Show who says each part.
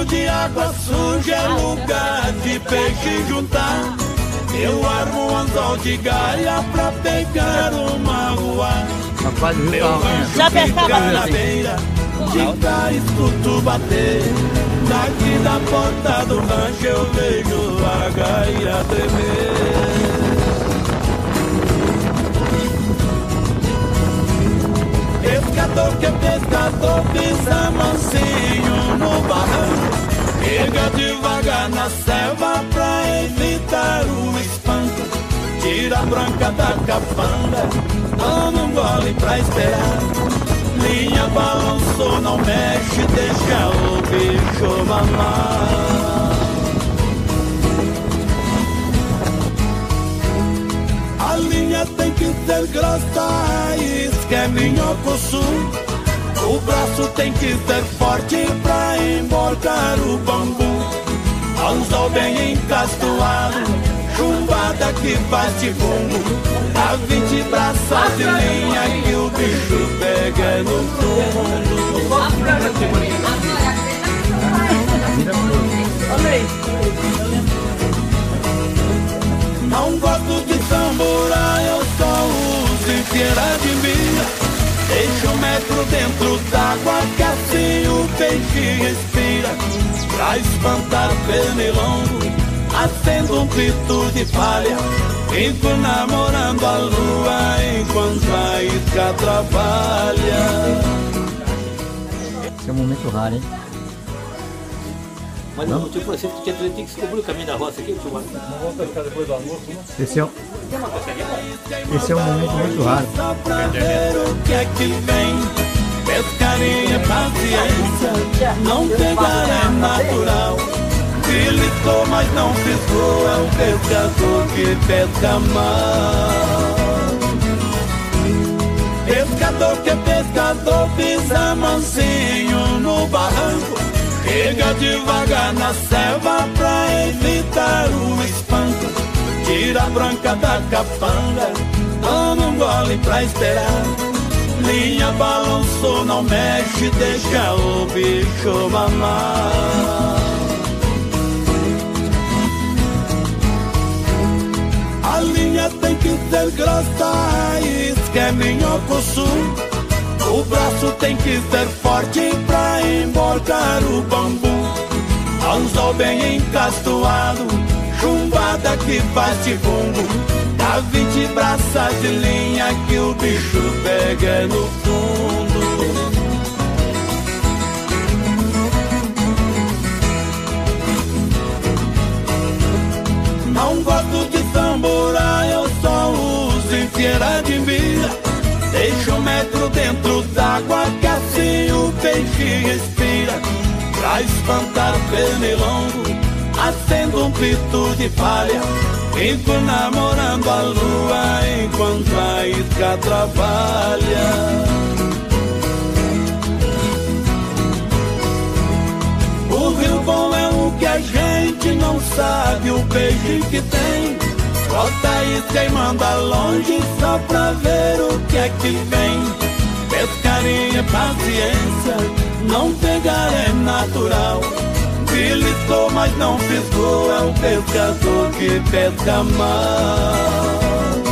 Speaker 1: leito de água suja é lugar de peixe juntar. Eu armo um anzol de galha pra pegar uma rua. Meu rancho
Speaker 2: Já pescava
Speaker 1: fica na
Speaker 2: assim?
Speaker 1: beira, de cá escuto bater. Daqui da porta do rancho eu vejo a gaia tremer. Devagar na selva pra evitar o espanto. Tira a branca da capanga, toma um gole pra esperar. Linha balançou, não mexe, deixa o bicho mamar. A linha tem que ser grossa, raiz que é minhoco sul. O braço tem que ser forte emborcar o bambu. Anzol bem encastoado, chumbada que de fumo. A vinte braças de que o bicho pega no fundo. Não gosto de tamborar, eu só uso inteira de milha. Deixa o metro dentro d'água que assim o peixe respira. Pra espantar pernilongo, acendo um pito de palha. Fico namorando a lua enquanto a isca trabalha.
Speaker 3: Esse é um momento raro, hein?
Speaker 4: Mas não, tipo assim, tinha, tinha que descobrir o caminho da roça aqui, tio.
Speaker 3: Esse é, um- esse é um momento muito raro.
Speaker 1: Só pra ver o que é que vem. Pescaria, paciência, não pegar é natural. Gritou, mas não piscou, é um pescador que pesca mal. Pescador que é pescador, pisa mansinho no barranco. Chega devagar na selva pra evitar o espanto. Tira a branca da capanga, toma um gole pra esperar. Linha balançou, não mexe, deixa o bicho mamar. A linha tem que ser grossa, raiz que é minhoco sul. O braço tem que ser forte pra emborcar o bambu. Anzol bem encastoado, chumbada que faz de bumbo. Dá vinte braças de linha que o bicho pega no fundo. Não gosto de tamborar, eu só uso em feira de milha. Deixa o metro dentro d'água que assim o peixe respira. Pra espantar pernilongo, pito de palha. Fico namorando a lua enquanto a isca trabalha. O rio bom é o que a gente não sabe, o peixe que tem. Bota isca e manda longe só pra ver o que é que vem. Pescaria, paciência, não pegar é natural. Deslizou, mas não pescou. É um pescador que pesca mal.